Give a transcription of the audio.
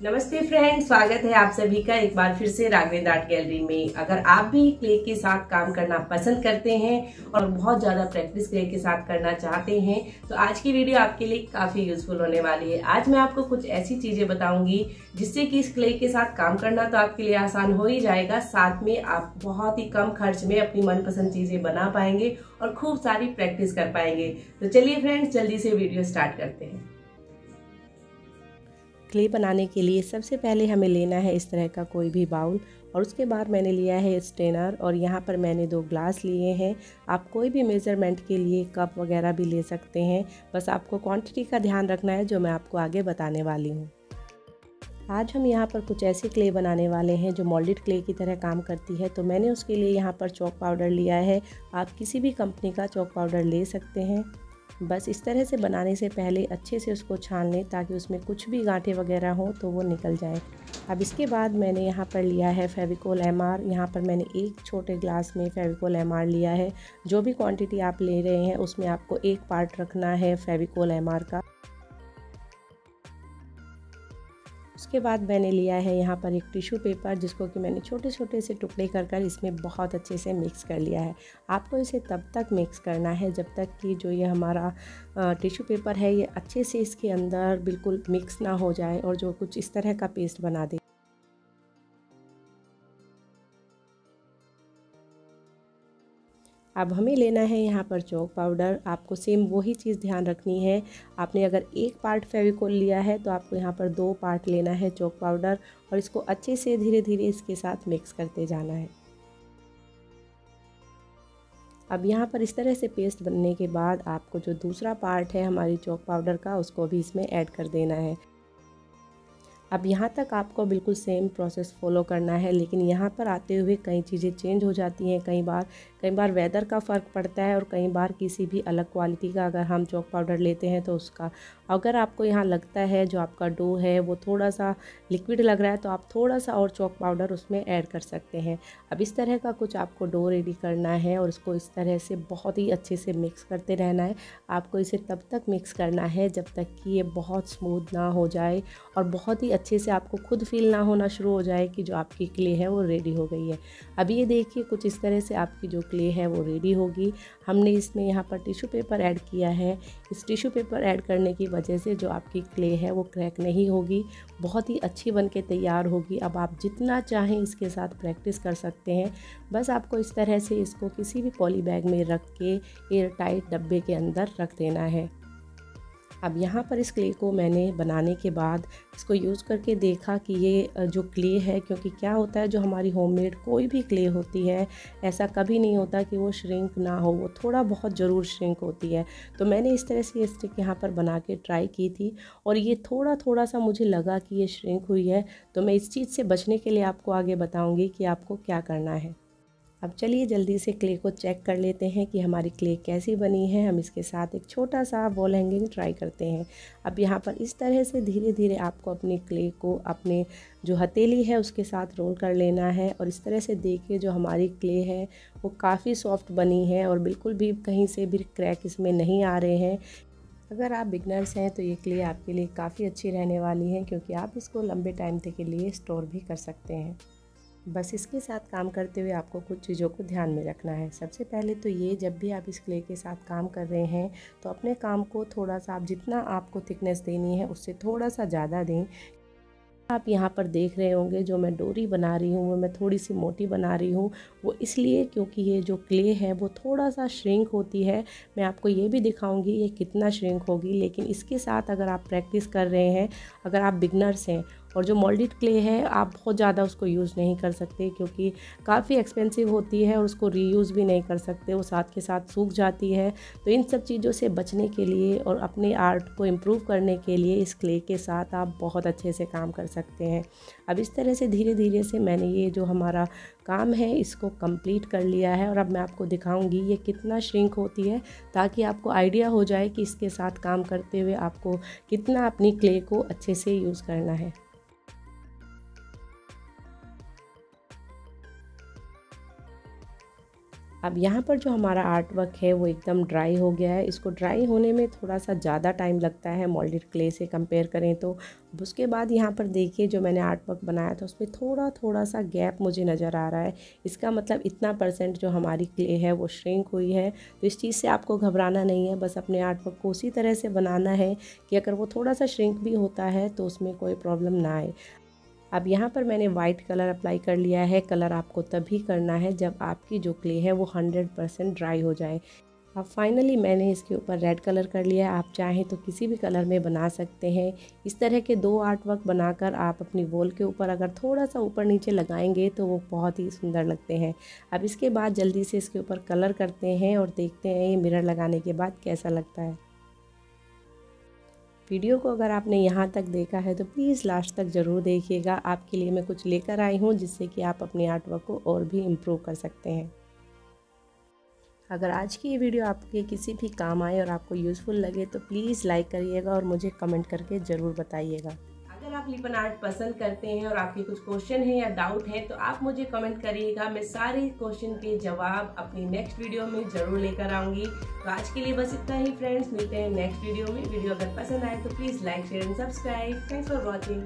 नमस्ते फ्रेंड स्वागत है आप सभी का एक बार फिर से राघवेंद्र आर्ट गैलरी में। अगर आप भी क्ले के साथ काम करना पसंद करते हैं और बहुत ज़्यादा प्रैक्टिस क्ले के साथ करना चाहते हैं तो आज की वीडियो आपके लिए काफ़ी यूजफुल होने वाली है। आज मैं आपको कुछ ऐसी चीज़ें बताऊँगी जिससे कि इस क्ले के साथ काम करना तो आपके लिए आसान हो ही जाएगा, साथ में आप बहुत ही कम खर्च में अपनी मनपसंद चीज़ें बना पाएँगे और खूब सारी प्रैक्टिस कर पाएँगे। तो चलिए फ्रेंड्स जल्दी से वीडियो स्टार्ट करते हैं। क्ले बनाने के लिए सबसे पहले हमें लेना है इस तरह का कोई भी बाउल और उसके बाद मैंने लिया है स्टेनर और यहाँ पर मैंने दो ग्लास लिए हैं। आप कोई भी मेज़रमेंट के लिए कप वगैरह भी ले सकते हैं। बस आपको क्वांटिटी का ध्यान रखना है, जो मैं आपको आगे बताने वाली हूँ। आज हम यहाँ पर कुछ ऐसी क्ले बनाने वाले हैं, जो मोल्डेड क्ले की तरह काम करती है। तो मैंने उसके लिए यहाँ पर चौक पाउडर लिया है। आप किसी भी कंपनी का चौक पाउडर ले सकते हैं। बस इस तरह से बनाने से पहले अच्छे से उसको छान लें ताकि उसमें कुछ भी गांठे वगैरह हो तो वो निकल जाए। अब इसके बाद मैंने यहाँ पर लिया है फेविकोल एम आर यहाँ पर मैंने एक छोटे ग्लास में फेविकोल एम आर लिया है। जो भी क्वांटिटी आप ले रहे हैं, उसमें आपको एक पार्ट रखना है फेविकोल एम आर का। उसके बाद मैंने लिया है यहाँ पर एक टिश्यू पेपर जिसको कि मैंने छोटे छोटे से टुकड़े कर कर इसमें बहुत अच्छे से मिक्स कर लिया है। आपको इसे तब तक मिक्स करना है जब तक कि जो ये हमारा टिश्यू पेपर है ये अच्छे से इसके अंदर बिल्कुल मिक्स ना हो जाए और जो कुछ इस तरह का पेस्ट बना दे। अब हमें लेना है यहाँ पर चौक पाउडर। आपको सेम वही चीज़ ध्यान रखनी है। आपने अगर एक पार्ट फेविकोल लिया है तो आपको यहाँ पर दो पार्ट लेना है चौक पाउडर और इसको अच्छे से धीरे धीरे इसके साथ मिक्स करते जाना है। अब यहाँ पर इस तरह से पेस्ट बनने के बाद आपको जो दूसरा पार्ट है हमारी चौक पाउडर का, उसको भी इसमें ऐड कर देना है। अब यहाँ तक आपको बिल्कुल सेम प्रोसेस फॉलो करना है, लेकिन यहाँ पर आते हुए कई चीज़ें चेंज हो जाती हैं। कई बार कई बार वेदर का फ़र्क पड़ता है और कई बार किसी भी अलग क्वालिटी का अगर हम चौक पाउडर लेते हैं तो उसका। अगर आपको यहाँ लगता है जो आपका डो है वो थोड़ा सा लिक्विड लग रहा है तो आप थोड़ा सा और चौक पाउडर उसमें ऐड कर सकते हैं। अब इस तरह का कुछ आपको डो रेडी करना है और उसको इस तरह से बहुत ही अच्छे से मिक्स करते रहना है। आपको इसे तब तक मिक्स करना है जब तक कि ये बहुत स्मूथ ना हो जाए और बहुत ही अच्छे से आपको खुद फील ना होना शुरू हो जाए कि जो आपकी क्ले है वो रेडी हो गई है। अब ये देखिए कुछ इस तरह से आपकी जो क्ले है वो रेडी होगी। हमने इसमें यहाँ पर टिश्यू पेपर ऐड किया है। इस टिश्यू पेपर ऐड करने की वजह से जो आपकी क्ले है वो क्रैक नहीं होगी। बहुत ही अच्छी बन के तैयार होगी। अब आप जितना चाहें इसके साथ प्रैक्टिस कर सकते हैं। बस आपको इस तरह से इसको किसी भी पॉली बैग में रख के एयर टाइट डब्बे के अंदर रख देना है। अब यहाँ पर इस क्ले को मैंने बनाने के बाद इसको यूज़ करके देखा कि ये जो क्ले है, क्योंकि क्या होता है, जो हमारी होममेड कोई भी क्ले होती है, ऐसा कभी नहीं होता कि वो श्रिंक ना हो, वो थोड़ा बहुत ज़रूर श्रिंक होती है। तो मैंने इस तरह से ये स्टिक यहाँ पर बना के ट्राई की थी और ये थोड़ा थोड़ा सा मुझे लगा कि ये श्रिंक हुई है। तो मैं इस चीज़ से बचने के लिए आपको आगे बताऊँगी कि आपको क्या करना है। अब चलिए जल्दी से क्ले को चेक कर लेते हैं कि हमारी क्ले कैसी बनी है। हम इसके साथ एक छोटा सा वॉल हैंगिंग ट्राई करते हैं। अब यहाँ पर इस तरह से धीरे धीरे आपको अपने क्ले को अपने जो हथेली है उसके साथ रोल कर लेना है और इस तरह से देखिए जो हमारी क्ले है वो काफ़ी सॉफ्ट बनी है और बिल्कुल भी कहीं से भी क्रैक इसमें नहीं आ रहे हैं। अगर आप बिगनर्स हैं तो ये क्ले आपके लिए काफ़ी अच्छी रहने वाली है क्योंकि आप इसको लंबे टाइम तक के लिए स्टोर भी कर सकते हैं। बस इसके साथ काम करते हुए आपको कुछ चीज़ों को ध्यान में रखना है। सबसे पहले तो ये, जब भी आप इस क्ले के साथ काम कर रहे हैं तो अपने काम को थोड़ा सा आप जितना आपको थिकनेस देनी है, उससे थोड़ा सा ज़्यादा दें। आप यहाँ पर देख रहे होंगे, जो मैं डोरी बना रही हूँ, वो मैं थोड़ी सी मोटी बना रही हूँ। वो इसलिए क्योंकि ये जो क्ले है, वो थोड़ा सा श्रिंक होती है। मैं आपको ये भी दिखाऊँगी, ये कितना श्रिंक होगी, लेकिन इसके साथ अगर आप प्रैक्टिस कर रहे हैं, अगर आप बिगनर्स हैं और जो मोल्डेड क्ले है, आप बहुत ज़्यादा उसको यूज़ नहीं कर सकते क्योंकि काफ़ी एक्सपेंसिव होती है और उसको रीयूज़ भी नहीं कर सकते। वो साथ के साथ सूख जाती है। तो इन सब चीज़ों से बचने के लिए और अपने आर्ट को इम्प्रूव करने के लिए इस क्ले के साथ आप बहुत अच्छे से काम कर सकते हैं। अब इस तरह से धीरे धीरे से मैंने ये जो हमारा काम है, इसको कंप्लीट कर लिया है और अब मैं आपको दिखाऊँगी ये कितना श्रिंक होती है ताकि आपको आइडिया हो जाए कि इसके साथ काम करते हुए आपको कितना अपनी क्ले को अच्छे से यूज़ करना है। अब यहाँ पर जो हमारा आर्ट वर्क है, वो एकदम ड्राई हो गया है। इसको ड्राई होने में थोड़ा सा ज़्यादा टाइम लगता है मोल्डेड क्ले से कंपेयर करें तो। उसके बाद यहाँ पर देखिए जो मैंने आर्ट वर्क बनाया था, उसमें थोड़ा थोड़ा सा गैप मुझे नज़र आ रहा है। इसका मतलब इतना परसेंट जो हमारी क्ले है, वो श्रिंक हुई है। तो इस चीज़ से आपको घबराना नहीं है, बस अपने आर्ट वर्क को उसी तरह से बनाना है कि अगर वो थोड़ा सा श्रिंक भी होता है तो उसमें कोई प्रॉब्लम ना आए। अब यहाँ पर मैंने वाइट कलर अप्लाई कर लिया है। कलर आपको तभी करना है जब आपकी जो क्ले है वो हंड्रेड परसेंट ड्राई हो जाए। अब फाइनली मैंने इसके ऊपर रेड कलर कर लिया है। आप चाहें तो किसी भी कलर में बना सकते हैं। इस तरह के दो आर्ट वर्क बनाकर आप अपनी वॉल के ऊपर अगर थोड़ा सा ऊपर नीचे लगाएँगे तो वो बहुत ही सुंदर लगते हैं। अब इसके बाद जल्दी से इसके ऊपर कलर करते हैं और देखते हैं ये मिरर लगाने के बाद कैसा लगता है। वीडियो को अगर आपने यहाँ तक देखा है तो प्लीज़ लास्ट तक ज़रूर देखिएगा। आपके लिए मैं कुछ लेकर आई हूँ जिससे कि आप अपने आर्टवर्क को और भी इम्प्रूव कर सकते हैं। अगर आज की ये वीडियो आपके किसी भी काम आए और आपको यूज़फुल लगे तो प्लीज़ लाइक करिएगा और मुझे कमेंट करके ज़रूर बताइएगा। आप लिपन आर्ट पसंद करते हैं और आपके कुछ क्वेश्चन हैं या डाउट है तो आप मुझे कमेंट करिएगा। मैं सारे क्वेश्चन के जवाब अपनी नेक्स्ट वीडियो में ज़रूर लेकर आऊँगी। तो आज के लिए बस इतना ही फ्रेंड्स मिलते हैं नेक्स्ट वीडियो में। वीडियो अगर पसंद आए तो please like share and subscribe thanks for watching